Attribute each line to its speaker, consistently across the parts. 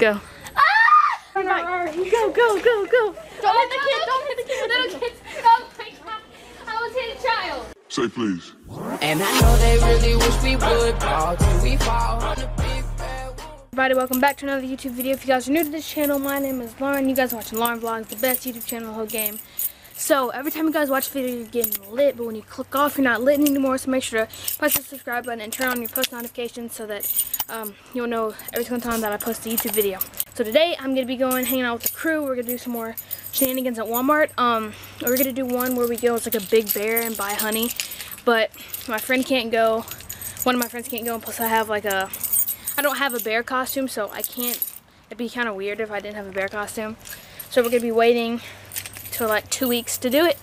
Speaker 1: Go. Go, go, go, go.
Speaker 2: Don't hit the kid, don't hit the kid, little kids. Oh my god, I was hit a child.
Speaker 3: Say please.
Speaker 4: And I know they really wish we would fall till we fall on the big bad.
Speaker 1: Everybody, welcome back to another YouTube video. If you guys are new to this channel, my name is Lauren. You guys are watching Lauren Vlogs, the best YouTube channel in the whole game. So, every time you guys watch a video, you're getting lit, but when you click off, you're not lit anymore. So make sure to press the subscribe button and turn on your post notifications so that um, you'll know every single time that I post a YouTube video. So today, I'm going to be going hanging out with the crew. We're going to do some more shenanigans at Walmart. Um, we're going to do one where we go, as like a big bear and buy honey. But my friend can't go. One of my friends can't go, and plus I have like a I don't have a bear costume, so I can't, it'd be kind of weird if I didn't have a bear costume. So we're going to be waiting till like two weeks to do it.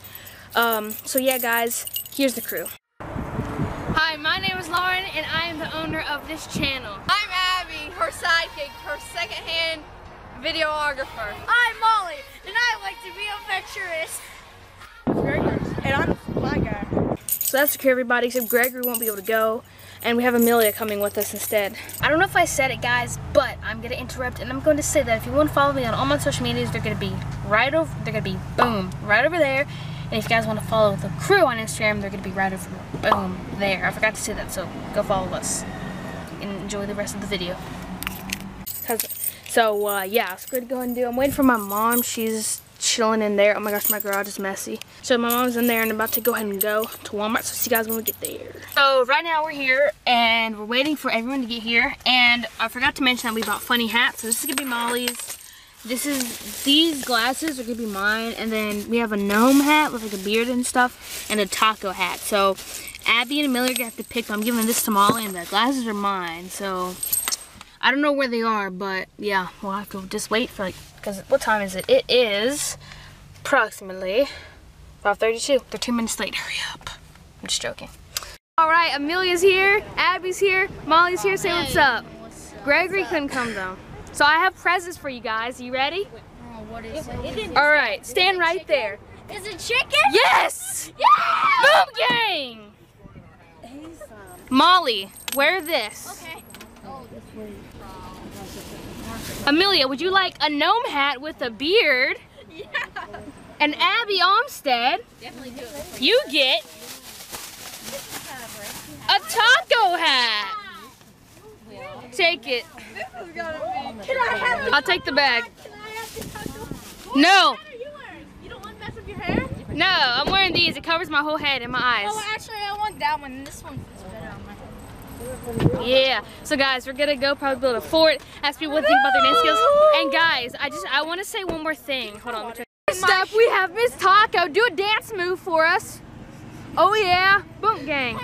Speaker 1: Um, so yeah, guys, here's the crew. Hi, my name is Lauren, and I am the owner of this channel.
Speaker 5: I'm Abby, her sidekick, her secondhand videographer.
Speaker 2: I'm Molly, and I like to be adventurous.
Speaker 5: And I'm my guy.
Speaker 1: So that's the crew, everybody, except Gregory won't be able to go. And we have Amelia coming with us instead. I don't know if I said it, guys, but I'm to interrupt, and I'm going to say that if you want to follow me on all my social medias, they're to be right over, they're to be, boom, right over there. And if you guys want to follow the crew on Instagram, they're to be right over, boom, there. I forgot to say that, so go follow us. And enjoy the rest of the video. So, uh, yeah, let's go go and do, I'm waiting for my mom. She's chilling in there. Oh my gosh, my garage is messy. So my mom's in there and I'm about to go ahead and go to Walmart. So see you guys when we get there. So right now we're here and we're waiting for everyone to get here. And I forgot to mention that we bought funny hats. So this is gonna be Molly's. This is, these glasses are gonna be mine. And then we have a gnome hat with like a beard and stuff and a taco hat. So Abby and are gonna have to pick. I'm giving this to Molly and the glasses are mine. So I don't know where they are, but yeah, we'll have to just wait for like, because what time is it? It is approximately 5.32. They're two minutes late. Hurry up. I'm just joking. All right, Amelia's here, Abby's here, Molly's here. Say what's up. Gregory couldn't come though. So I have presents for you guys. You ready?
Speaker 2: what is?
Speaker 1: All right, stand right there.
Speaker 2: Is it chicken?
Speaker 1: Yes!
Speaker 2: Yeah!
Speaker 1: Boom gang! Molly, wear this.
Speaker 2: Okay.
Speaker 1: Amelia, would you like a gnome hat with a beard?
Speaker 2: Yeah.
Speaker 1: And Abby Almstead,
Speaker 2: Definitely do
Speaker 1: you get a taco hat. Take it.
Speaker 2: Can I have
Speaker 1: I'll take the bag.
Speaker 2: Can I have the taco?
Speaker 1: No,
Speaker 2: What are you wearing? You don't want to mess up your hair?
Speaker 1: no, I'm wearing these. It covers my whole head and my eyes.
Speaker 2: Oh, actually, I want that one. And this one fits better on my head.
Speaker 1: Yeah. So guys, we're gonna go probably build a fort. Ask people what they think about their dance skills. And guys, I just I want to say one more thing. Hold on. Next up, we have Miss Taco. Do a dance move for us. Oh yeah, boom gang.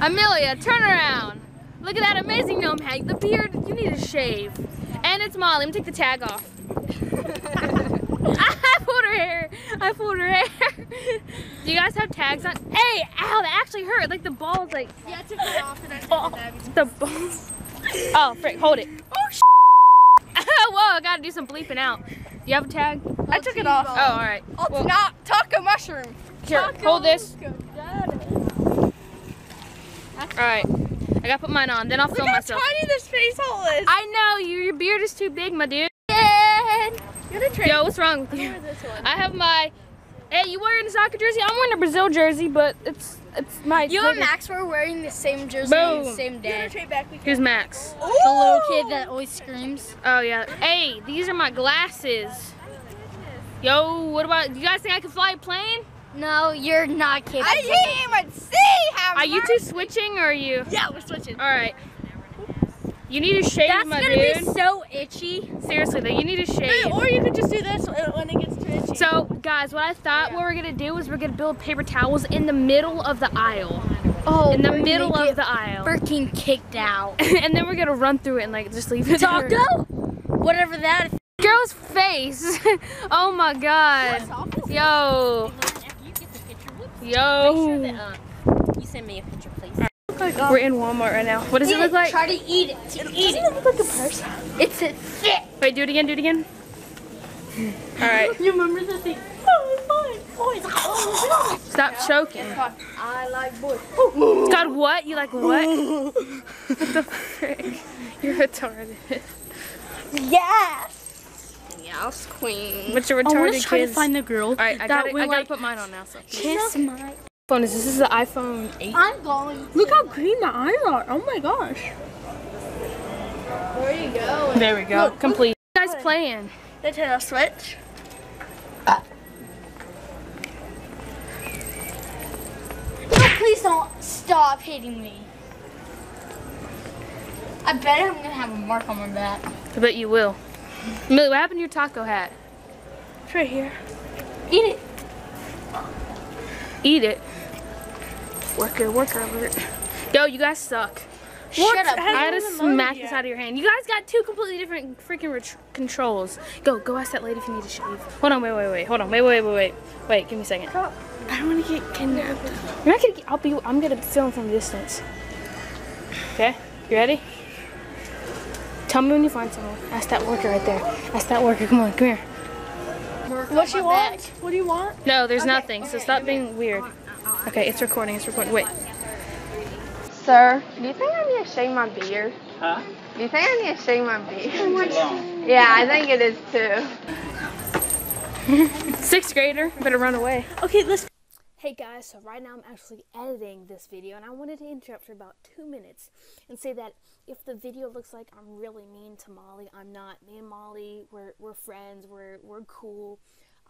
Speaker 1: Amelia, turn around. Look at that amazing gnome hat. The beard, you need to shave. And it's Molly. Let me take the tag off. I pulled her hair. I pulled her hair. Do you guys have tags on? Hey, ow, that actually hurt. Like the ball's like,
Speaker 2: Yeah, I took it off and I back.
Speaker 1: the balls. Oh, frick, hold it. Oh, sh Whoa, I gotta do some bleeping out. Do You have a tag?
Speaker 5: I took it off.
Speaker 1: Oh, all right.
Speaker 5: Oh,
Speaker 1: Well,
Speaker 5: not taco mushroom.
Speaker 1: here, hold this. All right. I gotta put mine on, then I'll
Speaker 5: Look
Speaker 1: film
Speaker 5: how
Speaker 1: myself.
Speaker 5: tiny this face hole is.
Speaker 1: I know, you, your beard is too big, my dude.
Speaker 5: You're the
Speaker 1: Yo, what's wrong with you?
Speaker 5: this one.
Speaker 1: I have my. Hey, you wearing a soccer jersey? I'm wearing a Brazil jersey, but it's it's my.
Speaker 2: You and Max were wearing the same jersey
Speaker 1: Boom.
Speaker 2: the same day.
Speaker 5: trade
Speaker 1: Here's Max.
Speaker 2: The little kid that always screams.
Speaker 1: Oh yeah. Hey, these are my glasses. Yo, what about? Do You guys think I can fly a plane?
Speaker 2: No, you're not capable.
Speaker 5: I can't even see how.
Speaker 1: Are you two switching or are you?
Speaker 5: Yeah, we're switching.
Speaker 1: All right. You need to shave,
Speaker 2: That's
Speaker 1: my
Speaker 2: gonna be so itchy.
Speaker 1: Seriously, though, you need to shave.
Speaker 5: Or you could just do this when it gets too itchy.
Speaker 1: So, guys, what I thought what we're gonna do is we're gonna build paper towels in the middle of the aisle.
Speaker 2: Oh,
Speaker 1: In the middle of the aisle.
Speaker 2: freaking kicked out.
Speaker 1: and then we're gonna run through it and like just leave it. there.
Speaker 2: Taco? Whatever that is.
Speaker 1: Girl's face. oh my god. Yo. Yo.
Speaker 6: Uh, you send me a picture, please.
Speaker 1: We're in Walmart right now. What does it look like?
Speaker 2: Try to eat it. To eat it.
Speaker 5: look like a purse.
Speaker 2: It's a fit.
Speaker 1: Wait, do it again, do it again. Alright.
Speaker 5: You remember the thing? Oh, it's fine.
Speaker 2: Oh, boys.
Speaker 1: Stop choking.
Speaker 5: I like boys.
Speaker 1: It's called what? You like what? what the frick? You're retarded.
Speaker 2: Yes.
Speaker 5: Yes, queen.
Speaker 1: But you're
Speaker 2: I want
Speaker 1: retarded
Speaker 2: to try
Speaker 1: kids.
Speaker 2: to find the girl.
Speaker 1: All right, I gotta, I gotta put mine on now. So.
Speaker 2: kiss my.
Speaker 1: Phone is this? This is the iPhone 8.
Speaker 5: I'm going.
Speaker 2: Look how green my eyes are. Oh my gosh.
Speaker 5: Where are you going?
Speaker 1: There we go.
Speaker 2: Look,
Speaker 1: Complete. You guys playing?
Speaker 2: Nintendo Switch. No, please don't stop hitting me. I bet I'm gonna have a mark on my back.
Speaker 1: I bet you will. Millie, what happened to your taco hat?
Speaker 2: It's right here. Eat it.
Speaker 1: Eat it. Worker, worker alert. Yo, you guys suck.
Speaker 2: Shut up.
Speaker 1: I had to smack this out of your hand. You guys got two completely different freaking controls. Go, go ask that lady if you need to shave. Hold on, wait, wait, wait. Hold on, wait, wait, wait, wait. Wait, give me a second.
Speaker 2: I don't want to get kidnapped.
Speaker 1: You're not gonna. Get, I'll be. I'm gonna film from a distance. Okay, you ready? Tell me when you find someone. Ask that worker right there. Ask that worker. Come on, come here.
Speaker 2: What you want? What do you want?
Speaker 1: No, there's nothing. So stop being weird. Okay, it's recording. It's recording. Wait.
Speaker 5: Sir, do you think I need to shave my beard?
Speaker 3: Huh?
Speaker 5: Do you think I need to shave my beard? Yeah, I think it is too.
Speaker 1: Sixth grader. Better run away.
Speaker 2: Okay, let's.
Speaker 1: Hey guys, so right now I'm actually editing this video and I wanted to interrupt for about two minutes and say that if the video looks like I'm really mean to Molly, I'm not. Me and Molly, we're, we're friends, we're, we're cool.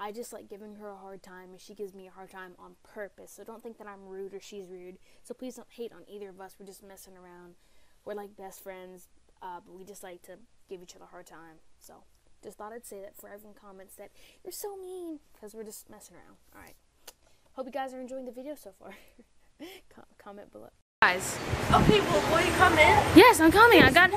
Speaker 1: I just like giving her a hard time and she gives me a hard time on purpose. So don't think that I'm rude or she's rude. So please don't hate on either of us. We're just messing around. We're like best friends, uh, but we just like to give each other a hard time. So just thought I'd say that for everyone comments that you're so mean because we're just messing around. All right. Hope you guys are enjoying the video so far. Com- comment below. Guys.
Speaker 2: Okay, well, will you come in?
Speaker 1: Yes, I'm coming. I got.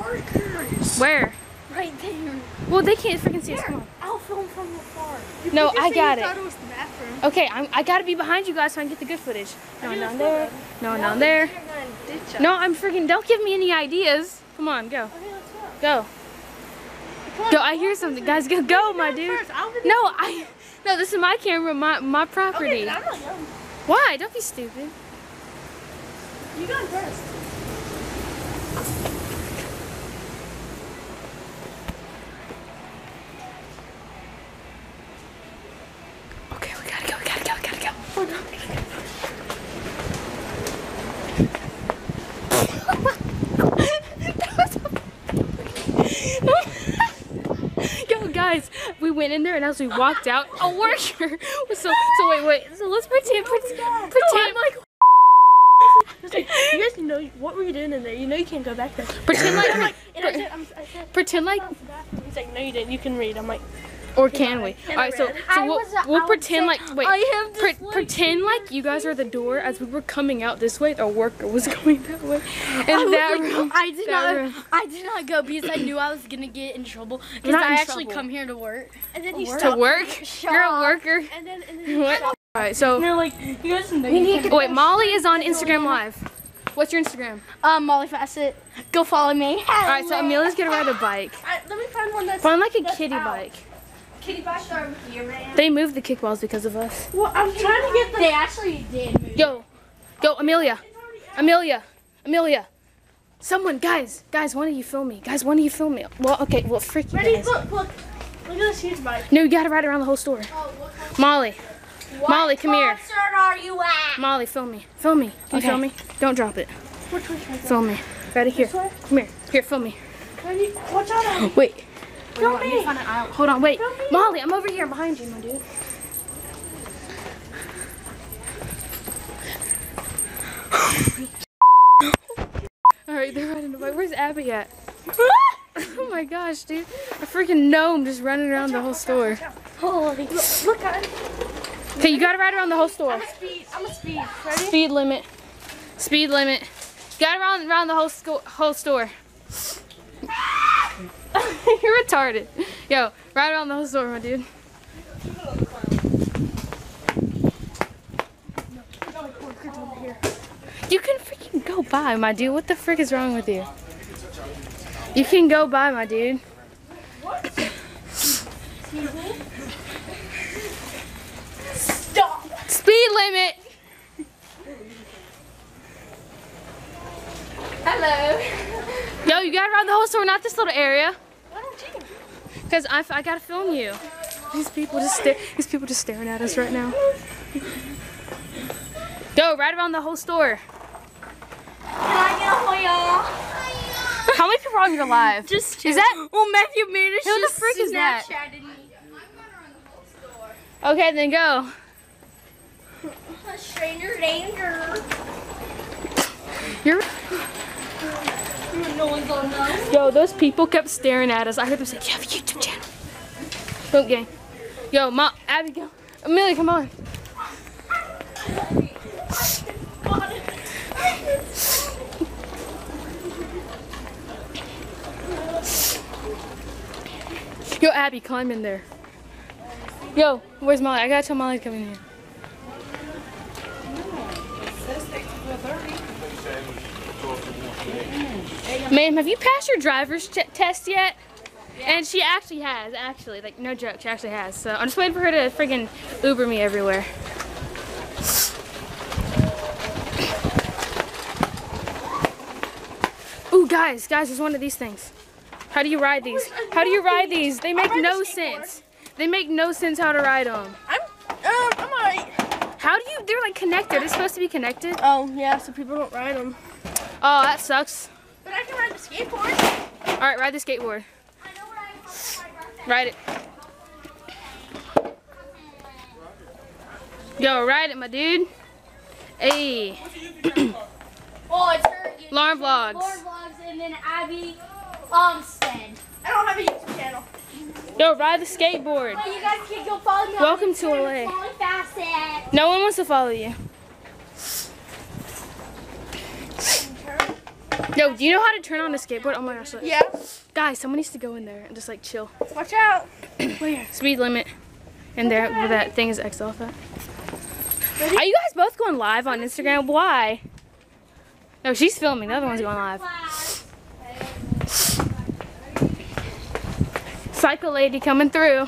Speaker 1: Where?
Speaker 2: Right there.
Speaker 1: Well, they can't freaking see us. Come on.
Speaker 2: I'll film from afar.
Speaker 1: No, I got it.
Speaker 2: it was the bathroom.
Speaker 1: Okay, I'm, I gotta be behind you guys so I can get the good footage. No one down there. No one down there.
Speaker 2: You're gonna ditch us.
Speaker 1: No, I'm freaking. Don't give me any ideas. Come on, go.
Speaker 2: Okay,
Speaker 1: Go.
Speaker 2: go. Come on,
Speaker 1: Go. I hear something. Guys, go, go, my dude.
Speaker 2: First,
Speaker 1: No, I. No, this is my camera, my my property.
Speaker 2: Okay, I'm not young.
Speaker 1: Why? Don't be stupid.
Speaker 2: You go first.
Speaker 1: Okay, we gotta go. We gotta go. We gotta go. Yo, guys, we went in there and as we walked out, a worker. So, so wait, wait. So let's pretend, pretend, pretend like,
Speaker 2: like, you guys know what were you doing in there? You know you can't go back there.
Speaker 1: pretend like,
Speaker 2: And I said, I'm, I said,
Speaker 1: pretend like,
Speaker 2: "That's the. He's like, no, you didn't. You can read. I'm like,
Speaker 1: or can we? All right, so, so we'll,
Speaker 2: was,
Speaker 1: we'll pretend like, wait,
Speaker 2: I have
Speaker 1: pre- pretend like you guys are the door as we were coming out this way. A worker was going that way, and
Speaker 2: I
Speaker 1: that
Speaker 2: like,
Speaker 1: room.
Speaker 2: I did
Speaker 1: that
Speaker 2: not.
Speaker 1: room.
Speaker 2: I did not go because I knew I was gonna get in trouble. Because I
Speaker 1: in
Speaker 2: actually
Speaker 1: trouble.
Speaker 2: come here to work. And then he
Speaker 1: to work.
Speaker 2: Shut
Speaker 1: You're a worker.
Speaker 2: And then and then
Speaker 1: What? All right, so
Speaker 2: And they're like, you guys know. You can
Speaker 1: oh, wait, Molly is on Instagram Live. What's your Instagram?
Speaker 2: Um, Molly Fassett, go follow me.
Speaker 1: All right, so Amelia's gonna ride a bike.
Speaker 2: Alright, let me find one that's.
Speaker 1: Find like a
Speaker 2: that's
Speaker 1: kitty
Speaker 2: out.
Speaker 1: bike. They moved the kickballs because of us.
Speaker 2: Well, I'm trying to get the. They actually did. Move.
Speaker 1: Yo, yo, Amelia, Amelia, Amelia. Someone, guys, guys, one of you film me. Guys, one of you film me. Well, okay, well, freak you
Speaker 2: Ready?
Speaker 1: guys.
Speaker 2: Look, look. Look at this huge bike.
Speaker 1: No, you gotta ride around the whole store. Oh, Molly, Molly, come here.
Speaker 2: concert are you at?
Speaker 1: Molly, film me. Film me. Can
Speaker 2: Okay.
Speaker 1: you film me? Don't drop it.
Speaker 2: Which way should
Speaker 1: Film me. Ready? Here.
Speaker 2: way?
Speaker 1: Come here. Here, film me.
Speaker 2: Ready? Watch out.
Speaker 1: Wait.
Speaker 2: Film
Speaker 1: Wait,
Speaker 2: me.
Speaker 1: to find an aisle. Hold on, wait. Molly, I'm over here behind you, my dude. Alright, they're riding the bike. Where's Abby at? oh my gosh, dude. A freaking gnome just running around the whole store.
Speaker 2: Holy. Look, look at.
Speaker 1: Okay, you gotta ride around the whole store.
Speaker 2: Speed. I'm a speed. Ready?
Speaker 1: Speed limit. Speed limit. You gotta run around the whole, whole store. You're retarded. Yo, ride around the whole store, my dude. You can freaking go by, my dude. What the frick is wrong with you? You can go by, my dude.
Speaker 2: Stop.
Speaker 1: Speed limit.
Speaker 5: Hello.
Speaker 1: Yo, you gotta ride the whole store, not this little area. Why don't you? Cause I, I gotta film you. These people just stare. These people just staring at us right now. Go ride around the whole store. How many people are on your live?
Speaker 6: Just
Speaker 1: Is that?
Speaker 6: Well, Matthew made us
Speaker 1: Who the
Speaker 6: just
Speaker 1: frick is that?
Speaker 6: Snapchatted.
Speaker 1: Okay, then go.
Speaker 6: A stranger danger.
Speaker 1: You're.
Speaker 6: No one's on those.
Speaker 1: Yo, those people kept staring at us. I heard them say, "Do you have a YouTube channel?" Boom gang. Yo, Abby, go. Amelia, come on. Yo, Abby, climb in there. Yo, where's Molly? I gotta tell Molly to come in here. Ma'am, have you passed your driver's test yet? And she actually has, actually. Like, no joke, she actually has. So I'm just waiting for her to friggin' Uber me everywhere. Ooh, guys, guys, there's one of these things. How do you ride these? How do you ride these? They make no sense. They make no sense how to ride them.
Speaker 6: I'm, um, I'm alright.
Speaker 1: How do you, they're like connected. They're supposed to be connected.
Speaker 6: Oh, yeah, so people don't ride them.
Speaker 1: Oh, that sucks.
Speaker 6: But I can ride the skateboard.
Speaker 1: All right, ride the skateboard. Ride it. Yo, ride it, my dude. Hey,
Speaker 2: Oh, it's her. you-
Speaker 1: Lauren Vlogs.
Speaker 2: Lauren vlogs and then Abby Almstead.
Speaker 6: I don't have a YouTube channel.
Speaker 1: Yo, ride the skateboard.
Speaker 2: But you guys can go follow me. on
Speaker 1: Welcome to
Speaker 2: Instagram,
Speaker 1: LA.
Speaker 2: Molly
Speaker 1: No one wants to follow you. Yo, do you know how to turn on a skateboard? Oh my gosh, look.
Speaker 6: Yeah.
Speaker 1: guys, someone needs to go in there and just like chill.
Speaker 6: Watch out.
Speaker 1: Speed limit. And there, where that thing is X off at. Are you guys both going live on Instagram? Why? No, she's filming. The other one's going live. Cycle lady coming through.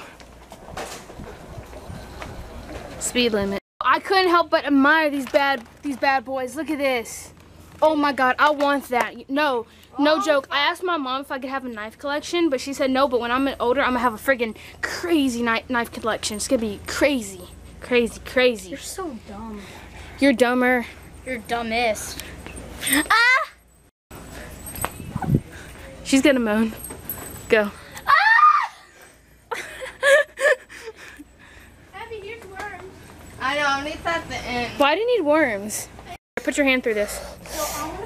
Speaker 1: Speed limit. I couldn't help but admire these bad these bad boys. Look at this. Oh my god, I want that. No, no joke. I asked my mom if I could have a knife collection, but she said no, but when I'm older, I'm gonna have a friggin' crazy knife, knife collection. It's gonna be crazy. Crazy, crazy.
Speaker 2: You're so dumb.
Speaker 1: You're dumber.
Speaker 2: You're dumbest.
Speaker 1: Ah! She's gonna moan. Go.
Speaker 6: Abby, here's worms. I know, I'm at the end.
Speaker 1: Why do you need worms? Put your hand through this.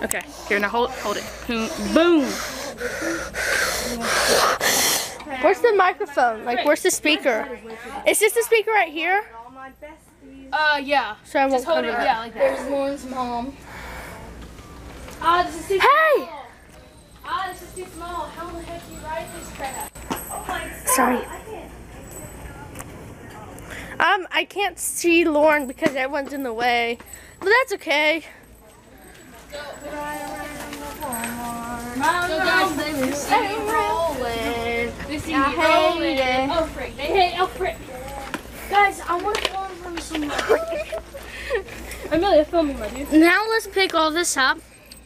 Speaker 1: Okay, here, now hold, it, hold it. Boom. Boom.
Speaker 6: Where's the microphone? Like, where's the speaker? Is this the speaker right here?
Speaker 1: Uh, yeah.
Speaker 6: So I won't
Speaker 1: Just hold
Speaker 6: cover
Speaker 1: it, yeah, like that.
Speaker 2: There's Lauren's mom.
Speaker 1: Ah, this is too
Speaker 6: Hey!
Speaker 1: small. Ah, this is too small. How the heck do you ride this crap? Oh my.
Speaker 6: Sorry. Um, I can't see Lauren because everyone's in the way. But that's okay.
Speaker 1: Go, guys,
Speaker 6: Stay rolling.
Speaker 1: They see
Speaker 6: I
Speaker 1: me
Speaker 6: hate it.
Speaker 1: Oh, frick. They hate, oh, frick. Guys, I want to film from some. Amelia, film me, my dude.
Speaker 2: Now let's pick all this up.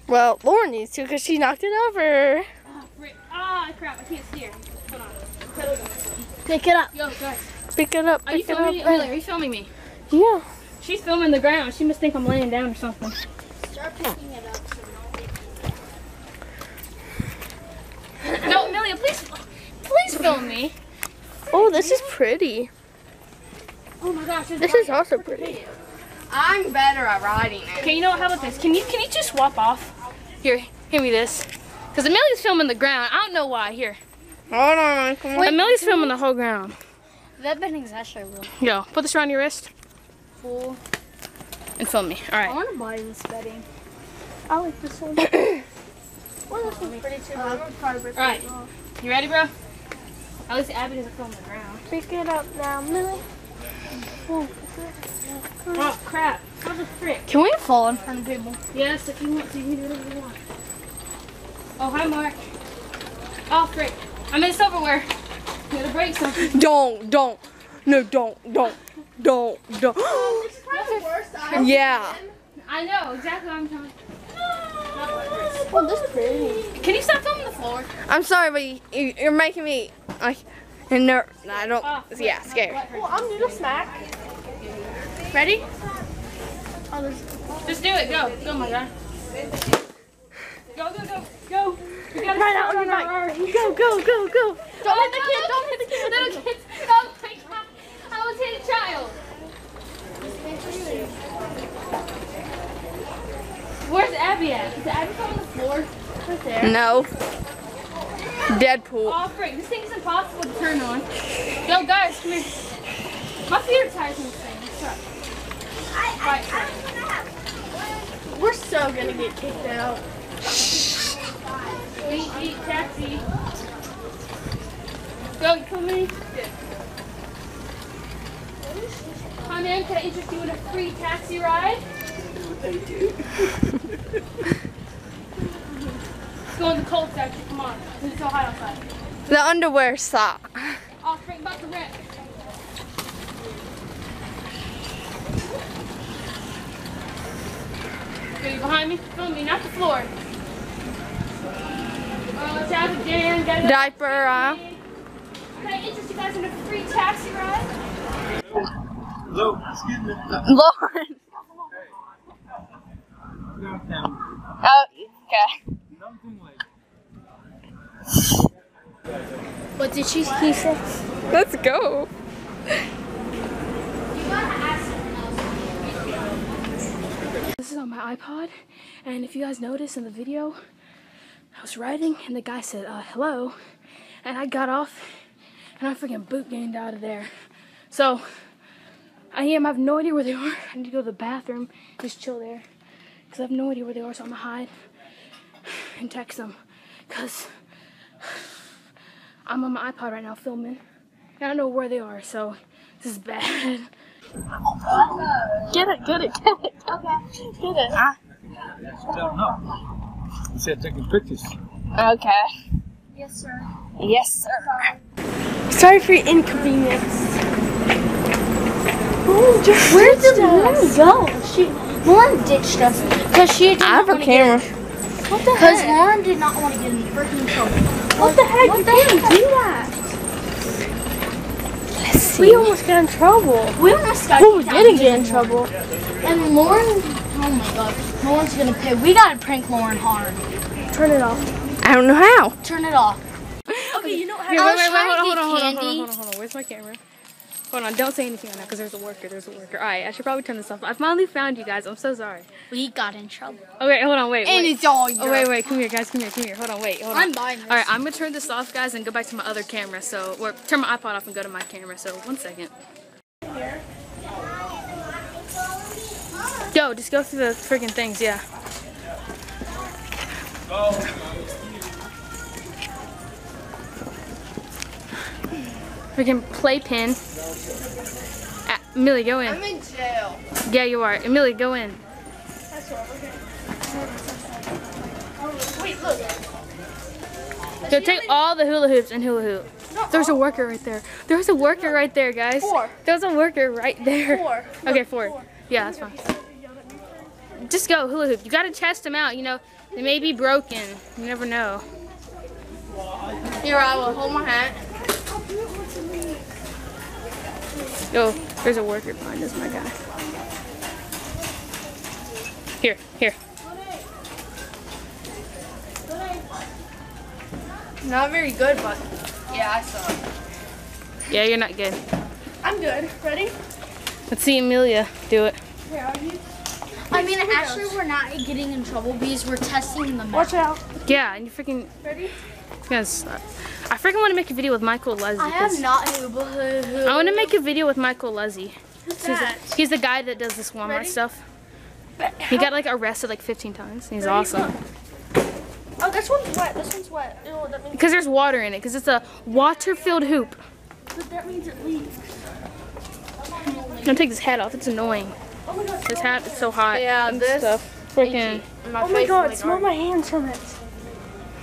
Speaker 6: Well, Lauren needs to because she knocked it over.
Speaker 1: Ah, frick. Ah, crap. I can't steer. Hold on.
Speaker 2: Pick it up.
Speaker 1: Yo, guys.
Speaker 6: Pick it up.
Speaker 1: Are you
Speaker 6: Pick it
Speaker 1: filming me?
Speaker 6: up.
Speaker 1: Amelia, are you filming me?
Speaker 6: Yeah.
Speaker 1: She's filming the ground. She must think I'm laying down or something.
Speaker 2: Start picking it up.
Speaker 1: No, Amelia, please, please film me.
Speaker 6: Oh, this is pretty.
Speaker 1: Oh my gosh.
Speaker 6: This is also pretty.
Speaker 5: I'm better at riding it.
Speaker 1: Okay, you know what? How about this? Can you can you just swap off? Here, give me this. Cause Amelia's filming the ground. I don't know why. Here,
Speaker 6: Hold on. Come on.
Speaker 1: Amelia's filming the whole ground.
Speaker 2: That bending's actually real
Speaker 1: Yo, put this around your wrist
Speaker 2: cool.
Speaker 1: and film me. All right.
Speaker 2: I want to buy this bedding. I like this one. well, this one's pretty too.
Speaker 6: I'm gonna try to break
Speaker 1: All right. You ready, bro? At least Abby doesn't film the ground.
Speaker 6: Pick it up now, Millie.
Speaker 1: Oh crap! How the frick?
Speaker 6: Can we fall in front of people?
Speaker 1: Yes, if you want to, you can do whatever you want. Oh, hi, Mark. Oh, frick. I'm in silverware. You gotta break something.
Speaker 6: Don't, don't. No, don't, don't, don't, don't.
Speaker 1: Yes, her.
Speaker 5: Yeah.
Speaker 1: I know exactly what I'm talking.
Speaker 6: Oh, this is pretty.
Speaker 1: Can you stop filming the floor?
Speaker 5: I'm sorry, but you, you, you're making me like ner- I don't.
Speaker 1: Oh,
Speaker 5: yeah, scared.
Speaker 6: Well, I'm noodle smack. Ready? Oh, there's
Speaker 1: Just do it. Go. Go, my guy. Go, go, go, go. We gotta
Speaker 6: right out on your
Speaker 1: our
Speaker 6: mic.
Speaker 1: Rari.
Speaker 6: Go, go, go, go.
Speaker 1: Don't hit the oh, kid. Don't hit the kid. Little kids. Oh my god. I almost hit a child. Where's Abby at? Is Abby on the floor? Right there.
Speaker 5: No. Deadpool.
Speaker 1: Oh, frick. This thing's impossible to turn on. Yo, guys, come here. My feet are tired from this thing. What's up? Right.
Speaker 6: We're so gonna get kicked out.
Speaker 1: Beep, beep, taxi. Go, you come in. Hi, man. Can I interest you in a free taxi ride? Let's go in the cold section. Come on. It's so hot outside.
Speaker 5: The underwear sock.
Speaker 1: Oh, frick, about to rip. Are you behind me? Film me, not the floor. Oh, let's have a Dan. Gotta.
Speaker 5: Diaper. Uh,
Speaker 1: Can I interest you guys in a free taxi ride?
Speaker 3: Hello, excuse me.
Speaker 5: Lauren.
Speaker 3: Downtown.
Speaker 5: Oh, okay.
Speaker 3: Something like
Speaker 1: What did she he say?
Speaker 5: Let's go.
Speaker 1: This is on my iPod, and if you guys notice in the video, I was riding, and the guy said, uh, hello, and I got off, and I freaking boot gained out of there. So, I am, I have no idea where they are. I need to go to the bathroom, just chill there, because I have no idea where they are, so I'm gonna hide and text them, because I'm on my iPod right now filming, and I don't know where they are, so this is bad.
Speaker 6: Get it, get it, get it. Okay. Get it. Ah.
Speaker 3: don't know. He said taking pictures.
Speaker 5: Okay.
Speaker 2: Yes, sir.
Speaker 5: Yes, sir.
Speaker 6: Sorry for your inconvenience. Oh, just
Speaker 2: Where did
Speaker 6: ditched us.
Speaker 2: Lauren go? She Lauren ditched us because she did
Speaker 5: I have
Speaker 2: not
Speaker 5: a
Speaker 2: want
Speaker 5: camera.
Speaker 2: get. What the Because Lauren did not want to get in freaking trouble.
Speaker 6: What the heck? you can't do that. Let's see. We almost got in trouble.
Speaker 2: We almost got
Speaker 6: Oh, we
Speaker 2: kicked out
Speaker 6: didn't
Speaker 2: because
Speaker 6: get in
Speaker 2: of
Speaker 6: trouble.
Speaker 2: And Lauren, oh my god, Lauren's gonna pay. We gotta prank Lauren hard.
Speaker 6: Turn it off.
Speaker 5: I don't know how.
Speaker 2: Turn it off.
Speaker 6: Okay, you know how
Speaker 1: Here,
Speaker 2: I
Speaker 1: wait,
Speaker 2: was
Speaker 1: wait, wait,
Speaker 2: trying
Speaker 1: hold on,
Speaker 2: to
Speaker 1: hold
Speaker 2: get
Speaker 1: on, hold on, hold on,
Speaker 2: candy.
Speaker 1: hold on, hold on. Where's my camera? Hold on, don't say anything right now because there's a worker, there's a worker. All right, I should probably turn this off. I finally found you guys. I'm so sorry.
Speaker 2: We got in trouble.
Speaker 1: Okay, hold on, wait,
Speaker 2: And
Speaker 1: wait.
Speaker 2: it's all your.
Speaker 1: Oh, wait, wait, come here, guys, come here, come here. Hold on, wait, hold on.
Speaker 2: I'm buying this.
Speaker 1: All right, I'm gonna turn this off, guys, and go back to my other camera. So, or turn my iPod off and go to my camera. So, one second. Go, just go through the freaking things, yeah. Oh. Freaking playpen. Ah, Millie, go in.
Speaker 5: I'm in jail.
Speaker 1: Yeah, you are. Millie, go in.
Speaker 6: Wait, look.
Speaker 1: Go take all the hula hoops and hula hoop. There's a worker right there. There's a worker right there, guys.
Speaker 6: Four.
Speaker 1: There's a worker right there.
Speaker 6: Four.
Speaker 1: Okay, four. Yeah, that's fine. Just go hula hoop. You gotta test them out. You know, they may be broken. You never know.
Speaker 5: Here, I will hold my hat.
Speaker 1: Yo, there's a worker behind us, my guy. Here, here.
Speaker 5: Not very good, but yeah, I saw. it.
Speaker 1: Yeah, you're not good.
Speaker 6: I'm good. Ready?
Speaker 1: Let's see Amelia do it.
Speaker 6: Here, are you?
Speaker 2: I mean, actually, we're not getting in trouble because we're testing the map.
Speaker 6: Watch out.
Speaker 1: Yeah, and you freaking.
Speaker 6: Ready?
Speaker 1: It's. I freaking want to make a video with Michael Luzzy.
Speaker 2: I have not hula hoop.
Speaker 1: I want to make a video with Michael Luzzy.
Speaker 6: Who's
Speaker 1: He's,
Speaker 6: that?
Speaker 1: he's the guy that does this Walmart
Speaker 6: Ready?
Speaker 1: stuff. He got like arrested like 15 times. He's
Speaker 6: Ready?
Speaker 1: awesome.
Speaker 6: Oh, this one's wet. This one's wet. Ew, means,
Speaker 1: Because there's water in it. Because it's a water-filled hoop.
Speaker 6: but that means it leaks.
Speaker 1: I'm gonna take this hat off. It's annoying.
Speaker 6: Oh my god.
Speaker 1: This hat is so hot.
Speaker 5: Yeah,
Speaker 1: and
Speaker 5: this-
Speaker 1: stuff. Freaking.
Speaker 6: Oh my god, smell my hands from it.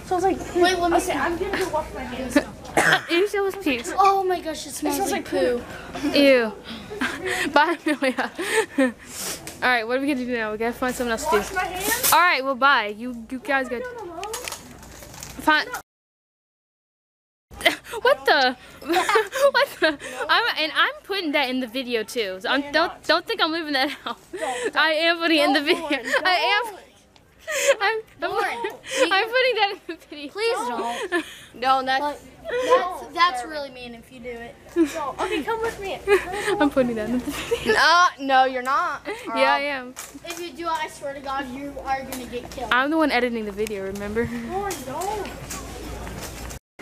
Speaker 6: Smells like.
Speaker 2: Wait, let me
Speaker 6: okay,
Speaker 2: see.
Speaker 6: I'm gonna go wash my hands now.
Speaker 1: Ew, show us peeps.
Speaker 2: Oh my gosh, it smells,
Speaker 6: smells
Speaker 2: like,
Speaker 6: like
Speaker 2: poo.
Speaker 1: Ew. Bye, Amelia. All right, what are we gonna do now? We gotta find something else to do.
Speaker 6: My hands.
Speaker 1: All right, well, bye. You you guys got find. what the? what the? I'm and I'm putting that in the video too. So I'm, don't don't think I'm leaving that out. I am putting it in the video. I am. I'm, I'm, I'm putting that in the video.
Speaker 2: Please don't.
Speaker 5: No, that's
Speaker 2: That's that's really mean if you do it.
Speaker 6: Okay, come with me.
Speaker 1: I'm putting that in the video.
Speaker 5: uh, no, you're not.
Speaker 1: Yeah, I am.
Speaker 2: If you do I swear to God, you are gonna get killed.
Speaker 1: I'm the one editing the video. Remember?
Speaker 6: Lauren, don't.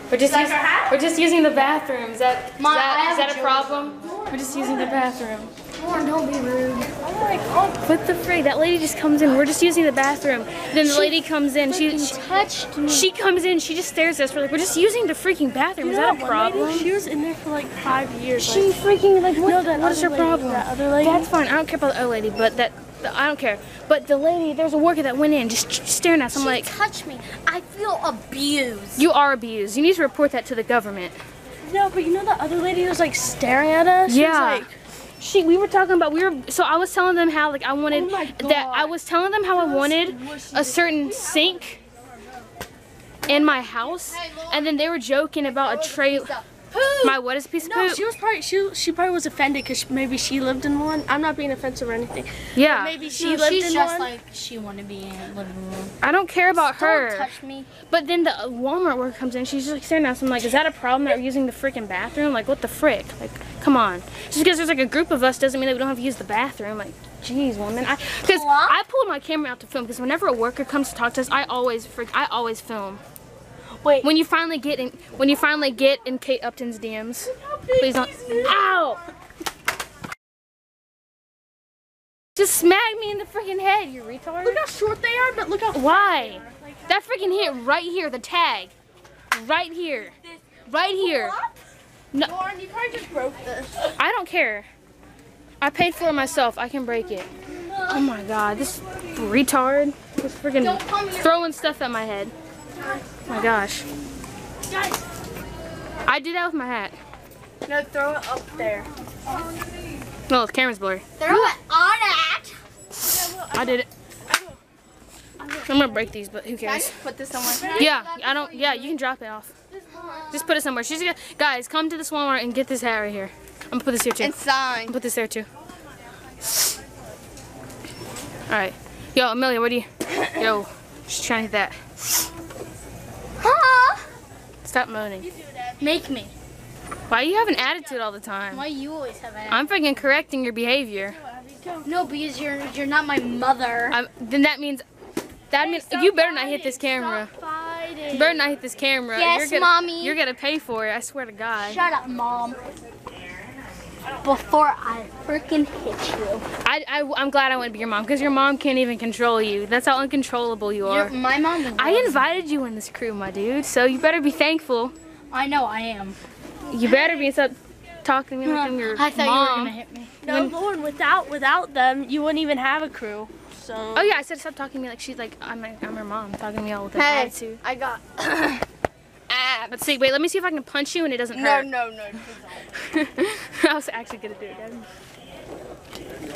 Speaker 1: We're just using, we're just using the bathroom. Is that is
Speaker 2: Mom, I
Speaker 1: that, that
Speaker 2: a
Speaker 1: a problem? We're just using the bathroom.
Speaker 2: Lauren, don't be rude.
Speaker 6: Oh my god.
Speaker 1: What the frig? That lady just comes in. We're just using the bathroom. Then the lady comes in. She, she
Speaker 2: touched me.
Speaker 1: she comes in. She just stares at us. We're like, we're just using the freaking bathroom.
Speaker 6: You
Speaker 1: Is that a
Speaker 6: one lady?
Speaker 1: problem?
Speaker 6: She was in there for like five years.
Speaker 1: She
Speaker 6: like,
Speaker 1: freaking like what?
Speaker 6: No, that
Speaker 1: what is her
Speaker 6: lady,
Speaker 1: problem?
Speaker 6: that other lady.
Speaker 1: That's fine. I don't care about the other lady, but that I don't care. But the lady, there's a worker that went in just staring at us. I'm
Speaker 2: she
Speaker 1: like,
Speaker 2: touched me. I feel abused.
Speaker 1: you are abused. You need to report that to the government.
Speaker 6: no, but you know that other lady was like staring at us. She was
Speaker 1: Yeah.
Speaker 6: like,
Speaker 1: She, we were talking about we were. So I was telling them how like I wanted
Speaker 6: Oh
Speaker 1: that I was telling them how I wanted a certain sink in my house, and then they were joking about a tray. My what is a piece of
Speaker 6: no,
Speaker 1: poop?
Speaker 6: she was probably she she probably was offended because maybe she lived in one. I'm not being offensive or anything.
Speaker 1: yeah,
Speaker 6: Maybe she
Speaker 2: No,
Speaker 6: lived
Speaker 2: she's
Speaker 6: in
Speaker 2: just
Speaker 6: one.
Speaker 2: like she wanted to be in living room.
Speaker 1: I don't care about her.
Speaker 2: Don't touch me.
Speaker 1: But then the Walmart worker comes in, she's just like staring at us. I'm like, is that a problem that we're using the freaking bathroom? Like, what the frick? Like, come on. Just because there's like a group of us doesn't mean that we don't have to use the bathroom. Like, jeez, woman. I because
Speaker 2: What?
Speaker 1: I pulled my camera out to film because whenever a worker comes to talk to us, I always freak. I always film.
Speaker 6: Wait.
Speaker 1: When you finally get in, when you finally get in Kate Upton's DMs, please don't. Ow! Just smack me in the freaking head, you retard.
Speaker 6: Look how short they are, but look how.
Speaker 1: Why? That freaking hit right here, the tag. Right here. Right here.
Speaker 6: Lauren, you probably just broke this.
Speaker 1: I don't care. I paid for it myself. I can break it. Oh my god, this retard was freaking throwing stuff at my head. Oh my gosh.
Speaker 6: Guys,
Speaker 1: I did that with my hat.
Speaker 6: no, throw it up there.
Speaker 1: No, the camera's blurry.
Speaker 2: Throw it on it.
Speaker 1: I did it. I'm gonna break these, but who
Speaker 5: Can I
Speaker 1: cares?
Speaker 5: just put this somewhere?
Speaker 1: Yeah, I don't. Yeah, you can drop it off. Just put it somewhere. She's gonna. Guys, come to this Walmart and get this hat right here. I'm gonna put this here too.
Speaker 5: And sign.
Speaker 1: Put this there too. All right. Yo, Amelia, what do you? Yo, she's trying to hit that.
Speaker 2: Huh?
Speaker 1: Stop moaning.
Speaker 2: Make me.
Speaker 1: Why you have an attitude all the time?
Speaker 2: Why you always have an
Speaker 1: I'm freaking correcting your behavior.
Speaker 2: No, because you're you're not my mother.
Speaker 1: I'm, then that means that means you better not hit this camera.
Speaker 6: Fighting.
Speaker 1: You better not hit this camera.
Speaker 2: Yes,
Speaker 1: you're gonna,
Speaker 2: Mommy.
Speaker 1: You're gonna pay for it. I swear to God.
Speaker 2: Shut up, mom. Before I freaking hit you.
Speaker 1: I, I I'm glad I wouldn't be your mom because your mom can't even control you. That's how uncontrollable you
Speaker 2: You're, my mom.
Speaker 1: I
Speaker 2: loves
Speaker 1: invited you in this crew, my dude. So you better be thankful.
Speaker 2: I know I am.
Speaker 1: You better be stop talking to me like I'm your mom.
Speaker 2: I thought you were gonna hit me.
Speaker 6: No, Lauren, without without them, you wouldn't even have a crew. So.
Speaker 1: Oh yeah, I said stop talking to me like she's like I'm like, I'm her mom, talking to me all with an
Speaker 5: Hey,
Speaker 1: attitude.
Speaker 5: I got.
Speaker 1: Let's see. Wait, let me see if I can punch you and it doesn't
Speaker 5: No,
Speaker 1: hurt.
Speaker 5: no, no. don't.
Speaker 1: I was actually gonna do it, guys.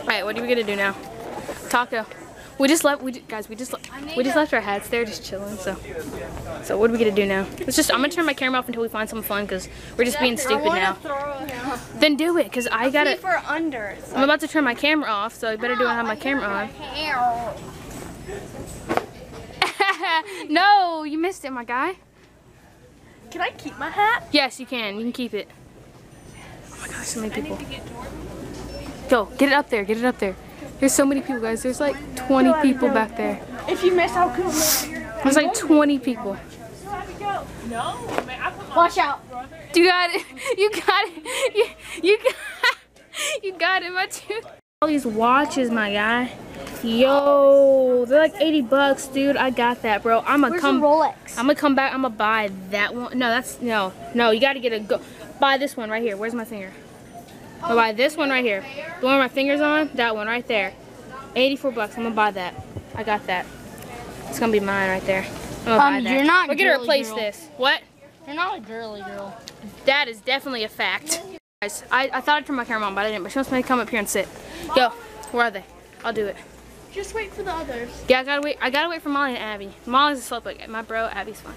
Speaker 1: All right, what are we gonna do now? Taco. We just left. We guys, we just we just left our hats there, just chilling. So, so what are we gonna do now? Let's just. I'm gonna turn my camera off until we find something fun because we're just being stupid now. Then do it, cause I gotta.
Speaker 5: For under.
Speaker 1: I'm about to turn my camera off, so I better do it have my camera on. no, you missed it, my guy.
Speaker 6: Can I keep my hat?
Speaker 1: Yes, you can. You can keep it. Oh my gosh, so many people. Go, get it up there. Get it up there. There's so many people, guys. There's like 20 people back there.
Speaker 6: If you miss, I'll come over here.
Speaker 1: There's like 20 people.
Speaker 2: Watch out.
Speaker 1: You got it. You got it. You, you got You got it, my dude. All these watches, my guy. Yo, they're like 80 bucks, dude. I got that, bro. I'm gonna
Speaker 2: Where's
Speaker 1: come.
Speaker 2: Rolex?
Speaker 1: I'm gonna come back. I'm gonna buy that one. No, that's no, no. You gotta get a go. Buy this one right here. Where's my finger? I'll buy this one right here. The one with my fingers on. That one right there. 84 bucks. I'm gonna buy that. I got that. It's gonna be mine right there. I'm gonna
Speaker 2: Um,
Speaker 1: buy that.
Speaker 2: you're not
Speaker 1: We're gonna replace
Speaker 2: girl.
Speaker 1: this. What?
Speaker 2: You're not a girly girl.
Speaker 1: That is definitely a fact. Guys, I, I thought I'd turn my camera on, but I didn't. But she wants me to come up here and sit. Yo, where are they? I'll do it.
Speaker 6: Just wait for the others.
Speaker 1: Yeah, I gotta wait. I gotta wait for Molly and Abby. Molly's a slowpoke. My bro, Abby's fine.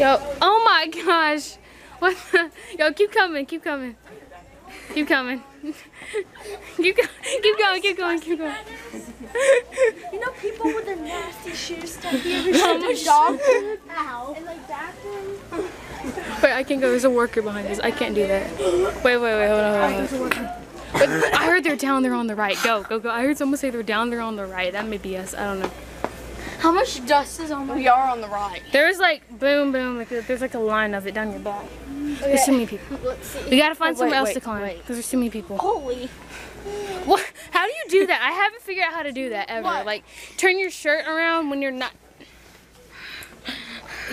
Speaker 1: Yo, oh my gosh. What the? Yo, keep coming, keep coming. Keep coming. keep, go, keep going, keep going, keep going.
Speaker 6: You know people with their nasty shoes ever see their dog food? Ow. And like that?
Speaker 1: Wait, I can't go. There's a worker behind us. I can't do that. Wait, wait, wait. Hold on, hold on. Wait, I heard they're down there on the right. Go, go, go. I heard someone say they're down there on the right. That may be us. I don't know.
Speaker 6: How much dust is on my
Speaker 5: We are on the right.
Speaker 1: There's like boom, boom. Like there's like a line of it down your back. There's too many people.
Speaker 6: Let's see.
Speaker 1: We gotta find oh,
Speaker 6: Wait,
Speaker 1: somewhere else
Speaker 6: wait,
Speaker 1: to climb because there's too many people.
Speaker 6: Holy.
Speaker 1: What? How do you do that? I haven't figured out how to do that ever.
Speaker 6: What?
Speaker 1: Like turn your shirt around when you're not.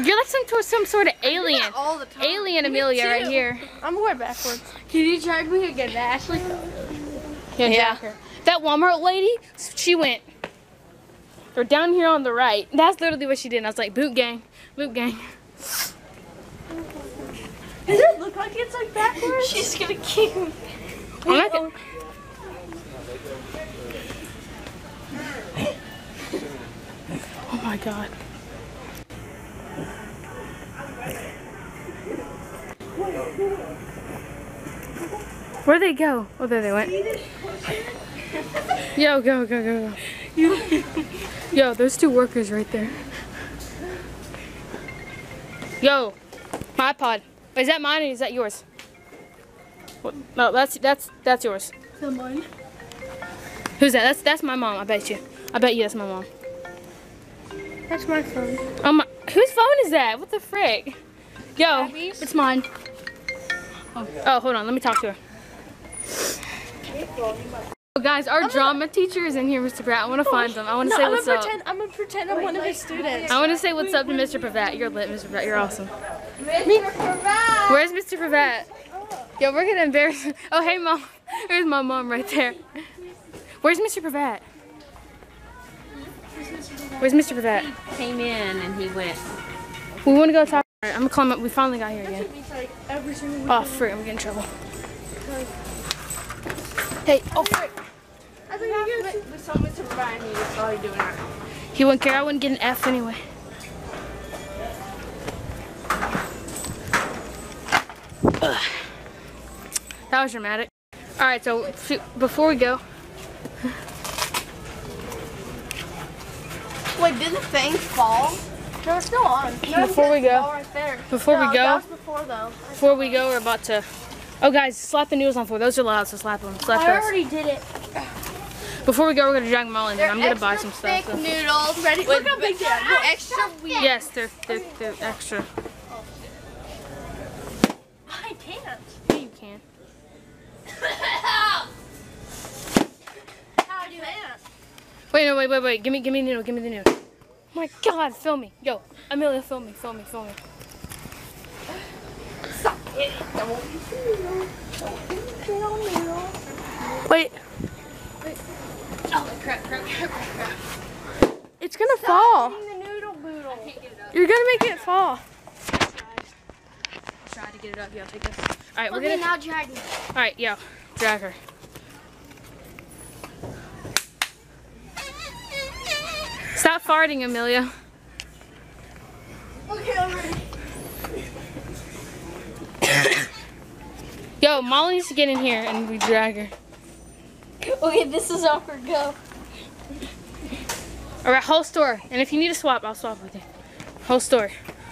Speaker 1: You're like some some sort of alien.
Speaker 5: All the time.
Speaker 1: Alien Amelia right here.
Speaker 6: I'm going backwards. Can you drag me again, Ashley?
Speaker 1: Yeah,
Speaker 5: Yeah.
Speaker 1: That Walmart lady, she went. They're down here on the right. That's literally what she did. And I was like, boot gang, boot gang.
Speaker 6: Does it look like it's like backwards?
Speaker 5: She's gonna keep.
Speaker 1: I'm not gonna- Oh my god. Where'd they go? Oh, there they went. Yo, go, go, go, go. Yo, those two workers right there. Yo, my iPod. Is that mine or is that yours? What? No, that's that's that's yours.
Speaker 6: Someone.
Speaker 1: Who's that? That's that's my mom. I bet you. I bet you that's my mom.
Speaker 6: That's my phone.
Speaker 1: Oh my, whose phone is that? What the frick? Yo,
Speaker 6: Abby's.
Speaker 1: it's mine. Oh, hold on. Let me talk to her. Oh, guys, our drama teacher is in here, Mr. Pratt. I want to find oh, him. I want to
Speaker 6: No,
Speaker 1: say
Speaker 6: I'm
Speaker 1: what's
Speaker 6: gonna
Speaker 1: up.
Speaker 6: pretend. I'm gonna pretend I'm one of his students.
Speaker 1: I want to say what's up to Mr. Pravat. You're lit, Mr. Pravat. You're awesome.
Speaker 5: Mr. Pravat.
Speaker 1: Where's Mr. Pravat? Yo, we're gonna embarrass. Oh, hey, mom. There's my mom right there. Where's Mr. Pravat? Where's Mr. Pravat?
Speaker 7: came in and he went,
Speaker 1: We want to go talk. All right, I'm gonna climb up. We finally got here again.
Speaker 6: It's like every single
Speaker 1: Oh, frick, I'm getting in trouble. Hey, oh, frick.
Speaker 6: I think you guys.
Speaker 7: we saw Mr. Brian, he was probably doing it.
Speaker 1: He wouldn't care. I wouldn't get an F anyway. Ugh. That was dramatic. All right, so before we go,
Speaker 5: Wait, did the thing fall?
Speaker 6: No, it's still on. No,
Speaker 1: Before we go.
Speaker 6: All right there.
Speaker 1: before
Speaker 6: no,
Speaker 1: we go,
Speaker 6: That was before though.
Speaker 1: before we go, we're about to. Oh, guys, slap the noodles on the floor. Those are loud, so slap them. Slap
Speaker 6: I
Speaker 1: those.
Speaker 6: already did it.
Speaker 1: Before we go, we're gonna drag them all in. and I'm gonna buy some stuff. So-
Speaker 5: noodles.
Speaker 6: Ready?
Speaker 5: With
Speaker 6: Look how big they are.
Speaker 5: extra wheat.
Speaker 1: Yes, they're, they're they're extra.
Speaker 6: I can't.
Speaker 1: Yeah, you can.
Speaker 6: How do that?
Speaker 1: Wait, no, wait, wait, wait. Give me, give me the noodle. Give me the noodle. Oh my God, film me. Yo, Amelia, film me, film me, film me. Stop.
Speaker 6: Wait. It's gonna fall. You're gonna make it fall.
Speaker 1: Try to get it up. Yeah, take this. All right, we're
Speaker 6: Okay,
Speaker 1: gonna.
Speaker 6: now drag me.
Speaker 1: All right, yo, drag her. Stop farting, Amelia.
Speaker 6: Okay, I'm ready.
Speaker 1: Yo, Molly needs to get in here and we drag her.
Speaker 6: Okay, this is awkward. Go.
Speaker 1: All right, whole store. And if you need a swap, I'll swap with you. Whole store.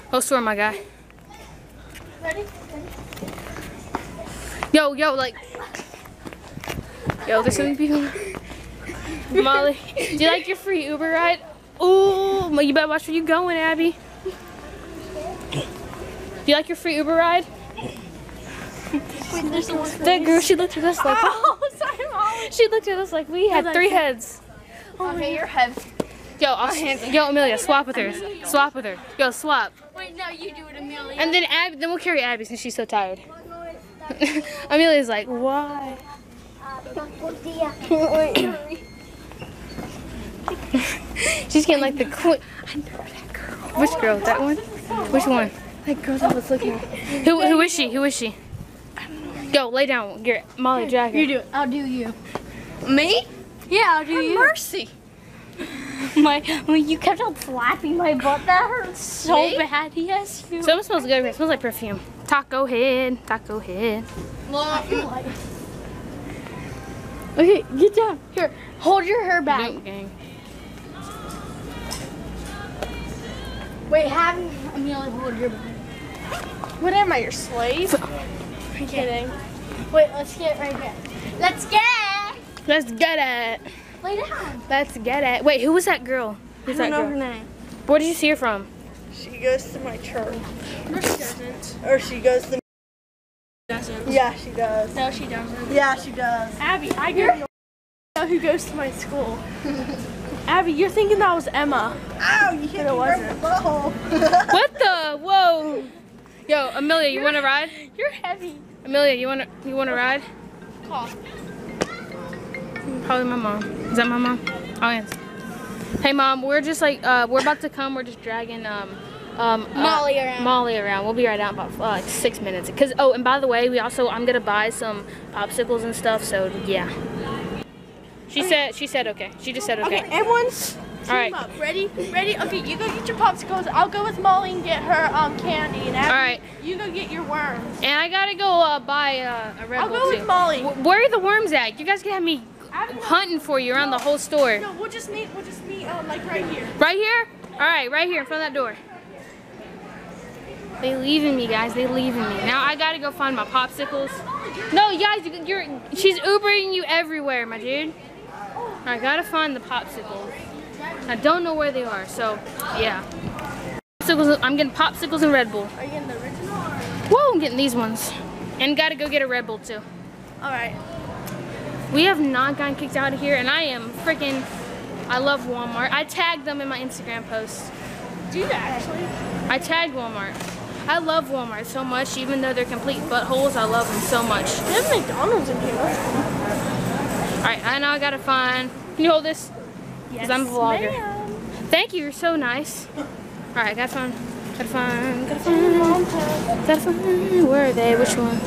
Speaker 1: Whole store, my guy.
Speaker 6: Ready?
Speaker 1: Yo, yo, like. Yo, there's so many people. Molly, do you like your free Uber ride? Ooh, you better watch where you going, Abby. Do you like your free Uber ride?
Speaker 6: Wait, there's.
Speaker 1: That girl, she looked at us like.
Speaker 6: Oh, sorry, Molly.
Speaker 1: She looked at us like we had three heads.
Speaker 5: Oh okay, your head.
Speaker 1: Yo, I'll, yo, Amelia, swap with her. Swap with her. Yo, swap.
Speaker 6: Wait, now you do it, Amelia.
Speaker 1: And then Ab, then we'll carry Abby since she's so tired. Amelia's like, why? She's getting like the qu- Which girl? That one? Which one?
Speaker 6: That girl that was looking.
Speaker 1: Who, who is she? Who is she? Go, lay down. Here, Molly, her.
Speaker 6: You do it. I'll do you.
Speaker 5: Me?
Speaker 6: Yeah, I'll do
Speaker 5: For
Speaker 6: you.
Speaker 5: mercy.
Speaker 6: My, when you kept on slapping my butt, that hurts so
Speaker 5: Me?
Speaker 6: bad. Yes, you.
Speaker 1: Something smells good. It smells like perfume. Taco head. Taco head.
Speaker 6: Okay, get down. Here, hold your hair back.
Speaker 1: Nope.
Speaker 6: Wait, have Amelia hold your back. What am I, your slave? I'm kidding. Wait, let's get right here. Let's get.
Speaker 1: Let's get it.
Speaker 6: Lay down.
Speaker 1: Let's get it. Wait, who was that girl? Who's that girl?
Speaker 6: name.
Speaker 1: Where did you see her from?
Speaker 8: She goes to my church.
Speaker 6: No, she doesn't.
Speaker 8: Or she goes to.
Speaker 6: Doesn't.
Speaker 8: Yeah, she does.
Speaker 6: No, she doesn't.
Speaker 8: Yeah, she does.
Speaker 6: Abbie, I know who goes to my school. Abbie, you're thinking that was Emma.
Speaker 8: Ow, you hit me right in the butthole.
Speaker 1: What the? Whoa. Yo, Amelia, you want to ride?
Speaker 6: You're heavy.
Speaker 1: Amelia, you want to you want to ride?
Speaker 6: Call.
Speaker 1: Probably my mom. Is that my mom? Oh, yes. Hey, mom, we're just like uh, we're about to come. We're just dragging um um uh,
Speaker 6: Molly around.
Speaker 1: Molly around. We'll be right out in about uh, like six minutes. Cause oh, and by the way, we also I'm gonna buy some popsicles and stuff. So yeah. She said she said okay. She just said okay.
Speaker 6: Okay, everyone's team
Speaker 1: All right.
Speaker 6: up. Ready? Ready? Okay, you go get your popsicles. I'll go with Molly and get her um candy. And Abbie,
Speaker 1: All right.
Speaker 6: you go get your worms.
Speaker 1: And I gotta go uh, buy uh, a Red
Speaker 6: I'll
Speaker 1: Bull
Speaker 6: go
Speaker 1: too.
Speaker 6: with Molly.
Speaker 1: Wh- Where are the worms at? You guys can have me
Speaker 6: Abbie,
Speaker 1: hunting for you around the whole store.
Speaker 6: no, we'll just meet. We'll just meet um like right here.
Speaker 1: Right here? All right, right here in front of that door. They leaving me, guys. They leaving me. Now I gotta go find my popsicles. No, guys, you- you're she's Ubering you everywhere, my dude. I gotta find the popsicles. I don't know where they are, so yeah. Popsicles, I'm getting popsicles and Red Bull.
Speaker 6: Are you getting the original? Or?
Speaker 1: Whoa, I'm getting these ones. And gotta go get a Red Bull too.
Speaker 6: All right.
Speaker 1: We have not gotten kicked out of here, and I am freaking. I love Walmart. I tagged them in my Instagram post.
Speaker 6: Do you actually?
Speaker 1: I tagged Walmart. I love Walmart so much, even though they're complete buttholes. I love them so much.
Speaker 6: They have McDonald's in here.
Speaker 1: All right, I know I gotta find. Can you hold this?
Speaker 6: Yes,
Speaker 1: I'm a vlogger. Thank you. You're so nice. All right, gotta find. Gotta find. Gotta find. Gotta find. Where are they? Which one?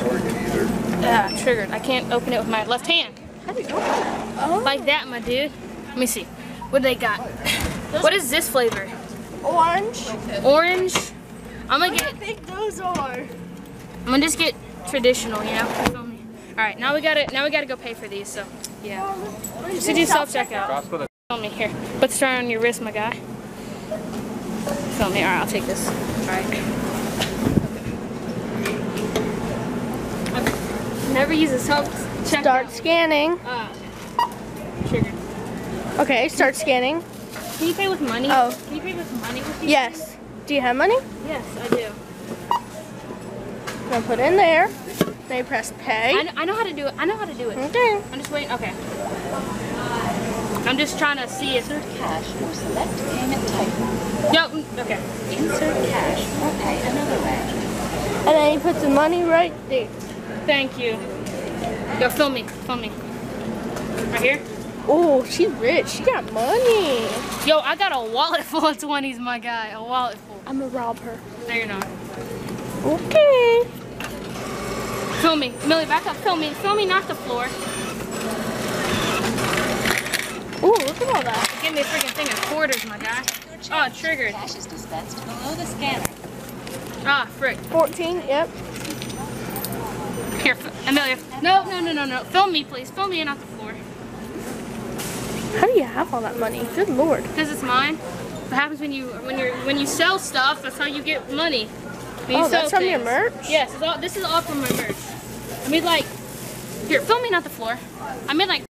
Speaker 1: Ah, triggered. I can't open it with my left hand.
Speaker 6: How do you open it? Oh.
Speaker 1: Like that, my dude. Let me see. What do they got? What is this flavor?
Speaker 6: Orange.
Speaker 1: Orange. I'm gonna
Speaker 6: how
Speaker 1: get.
Speaker 6: big those are.
Speaker 1: I'm gonna just get traditional, you know. All right, now we gotta. Now we gotta go pay for these. So yeah. Just do self checkout. Feel me here. Put the straw on your wrist, my guy. Feel me? All right, I'll take this. All right. I've never used a self checkout.
Speaker 6: Start scanning.
Speaker 1: Ah, Triggered.
Speaker 6: Okay, start scanning.
Speaker 1: Can you pay with money?
Speaker 6: Oh.
Speaker 1: Can you pay with money with?
Speaker 6: Yes. Do you have money?
Speaker 1: Yes, I do.
Speaker 6: Now put in there. They you press
Speaker 1: I
Speaker 6: pay.
Speaker 1: know, I know how to do it. I know how to do it.
Speaker 6: Okay.
Speaker 1: I'm just waiting. Okay. I'm just trying to see if.
Speaker 9: Insert cash or select payment type.
Speaker 1: No. Okay.
Speaker 9: Insert cash or pay another way.
Speaker 6: And then you put the money right there.
Speaker 1: Thank you. Yo, film me. Film me. Right here.
Speaker 6: Oh, she rich. She got money.
Speaker 1: Yo, I got a wallet full of 20s, my guy. A wallet full.
Speaker 6: I'm gonna rob her.
Speaker 1: No, you're not.
Speaker 6: Okay.
Speaker 1: Film me. Millie, back up. Film me. Film me, not the floor.
Speaker 6: Oh, look at all that.
Speaker 1: Give me a freaking thing of quarters, my guy. Oh, triggered.
Speaker 9: Cash is dispensed below the scanner.
Speaker 1: Ah, frick.
Speaker 6: 14, yep.
Speaker 1: Here, Amelia. No, no, no, no, no. Film me, please. Film me and not the floor.
Speaker 6: How do you have all that money? Good lord.
Speaker 1: Because it's mine. What happens when you when you when you sell stuff? That's how you get money. When you
Speaker 6: Oh,
Speaker 1: sell
Speaker 6: that's from your
Speaker 1: things.
Speaker 6: merch?
Speaker 1: Yes, it's all, this is all from my merch. I made like here, film me not the floor. I made like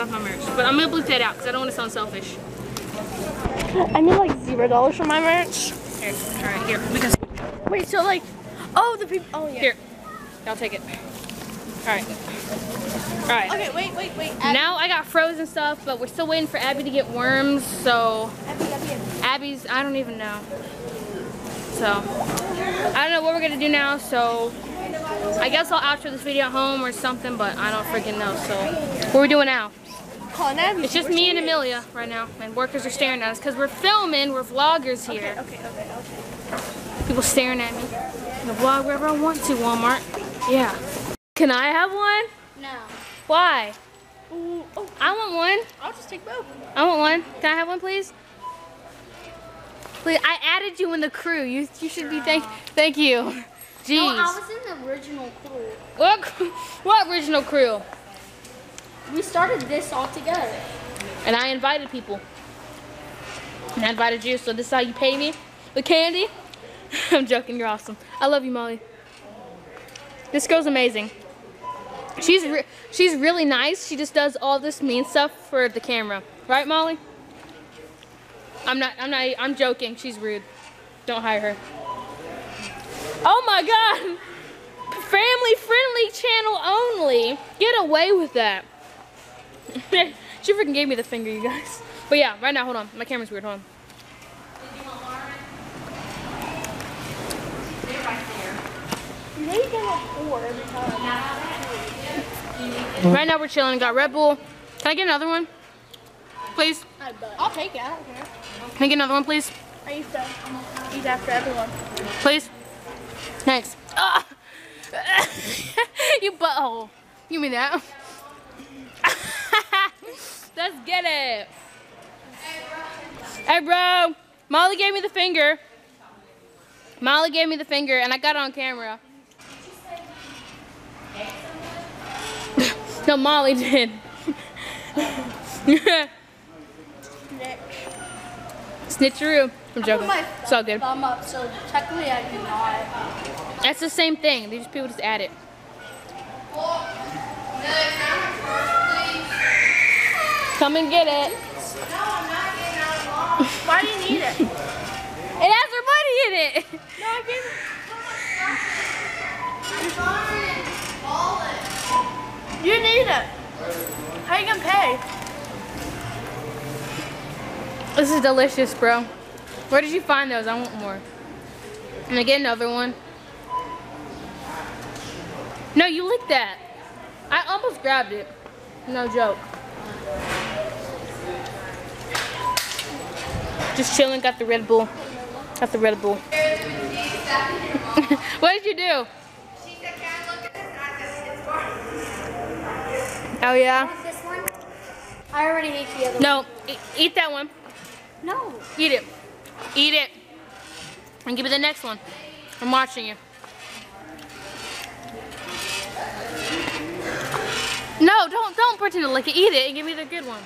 Speaker 1: off my merch, but I'm gonna bleep that out because I don't want to sound selfish.
Speaker 6: I made like zero dollars from my merch.
Speaker 1: Here, all right, here, because
Speaker 6: Wait, so like, oh, the people, oh yeah.
Speaker 1: here, I'll take it. All right, all right.
Speaker 6: Okay, wait, wait, wait.
Speaker 1: Now I got frozen stuff, but we're still waiting for Abbie to get worms. So
Speaker 6: Abbie, Abbie, Abbie.
Speaker 1: Abbie's, I don't even know. So, I don't know what we're gonna do now, so I guess I'll outro this video at home or something, but I don't freaking know, so what are we doing now? It's just me and Amelia right now, and workers are staring at us because we're filming. We're vloggers here.
Speaker 6: Okay, okay, okay.
Speaker 1: People staring at me. I'm gonna vlog wherever I want to, Walmart. Yeah. Can I have one?
Speaker 6: No.
Speaker 1: Why?
Speaker 6: Ooh, oh,
Speaker 1: I want one.
Speaker 6: I'll just take both.
Speaker 1: I want one. Can I have one, please? Please, I added you in the crew. You you should be thank thank you. Jeez.
Speaker 6: No, I was in the original crew.
Speaker 1: What what original crew?
Speaker 6: We started this all together.
Speaker 1: And I invited people. And I invited you, so this is how you pay me? With candy? I'm joking, you're awesome. I love you, Molly. This girl's amazing. She's re she's really nice. She just does all this mean stuff for the camera. Right, Molly? I'm not I'm not I'm joking. She's rude. Don't hire her. Oh my god. Family friendly channel only. Get away with that. She freaking gave me the finger, you guys. But yeah, right now, hold on. My camera's weird. Hold on.
Speaker 6: They get a four every time.
Speaker 1: Right now, we're chilling. Got Red Bull. Can I get another one? Please?
Speaker 6: I'll take it. I don't care.
Speaker 1: Can I get another one, please?
Speaker 6: I used to eat after everyone.
Speaker 1: Please? Thanks. Ah! you butthole. Give me that. Let's get it. Hey, bro. Molly gave me the finger. Molly gave me the finger, and I got it on camera. no, Molly did. Snitcheroo. I'm joking. It's all good.
Speaker 6: Thumb up, so technically I do not.
Speaker 1: That's the same thing. These people just add it. Come and get it.
Speaker 6: No, I'm not getting out of Why do you need it?
Speaker 1: It has her money in it.
Speaker 6: No, I gave it. You need it. How you gonna pay?
Speaker 1: This is delicious, bro. Where did you find those? I want more. Can I get another one? No, you licked that. I almost grabbed it. No joke. Just chilling, got the Red Bull. Got the Red Bull. what did you do? Oh yeah?
Speaker 6: This one? I already ate the other
Speaker 1: No, e- eat that one.
Speaker 6: one. No.
Speaker 1: Eat it. Eat it. And give me the next one. I'm watching you. No, don't don't pretend to lick it. Eat it and give me the good one.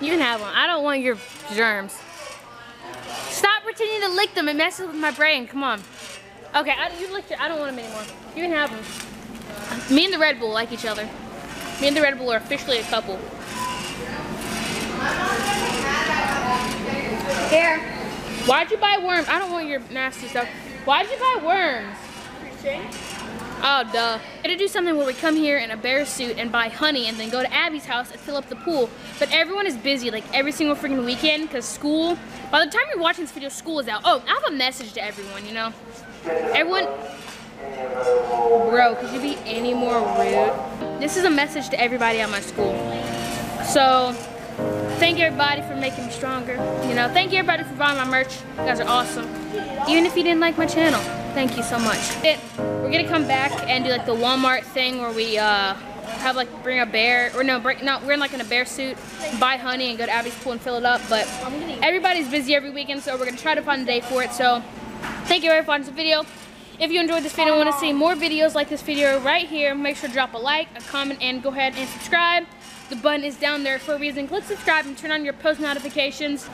Speaker 1: You can have one. I don't want your germs. Stop pretending to lick them. It messes with my brain. Come on. Okay, I, you licked it. I don't want them anymore. You can have them. Me and the Red Bull like each other. Me and the Red Bull are officially a couple.
Speaker 6: Here.
Speaker 1: Why'd you buy worms? I don't want your nasty stuff. Why'd you buy worms? Oh, duh. We're gonna do something where we come here in a bear suit and buy honey and then go to Abbie's house and fill up the pool. But everyone is busy, like every single freaking weekend, because school, by the time you're watching this video, school is out. Oh, I have a message to everyone, you know? Everyone, bro, could you be any more rude? This is a message to everybody at my school. So, thank you everybody for making me stronger. You know, thank you everybody for buying my merch. You guys are awesome. Even if you didn't like my channel, thank you so much. We're gonna come back and do like the Walmart thing where we uh, have like bring a bear, or no, bring, no, we're in like in a bear suit, buy honey and go to Abbie's pool and fill it up. But everybody's busy every weekend, so we're gonna try to find a day for it. So thank you everybody for watching this video. If you enjoyed this video and want to see more videos like this video right here, make sure to drop a like, a comment, and go ahead and subscribe. The button is down there for a reason. Click subscribe and turn on your post notifications.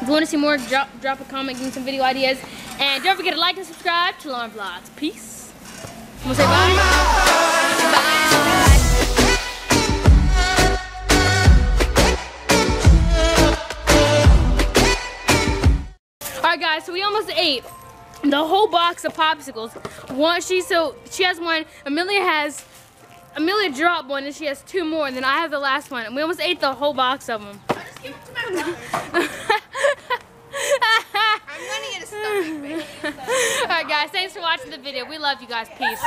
Speaker 1: If you want to see more, drop, drop a comment, give me some video ideas. And don't forget to like and subscribe to Lauren Vlogs. Peace. Want to say bye? All right, guys, so we almost ate the whole box of popsicles. One, she so she has one. Amelia has Amelia dropped one, and she has two more. And then I have the last one, and we almost ate the whole box of them.
Speaker 5: Give it to my. I'm gonna get a stomach bag.
Speaker 1: All right, guys, thanks for watching the video. We love you guys. Peace.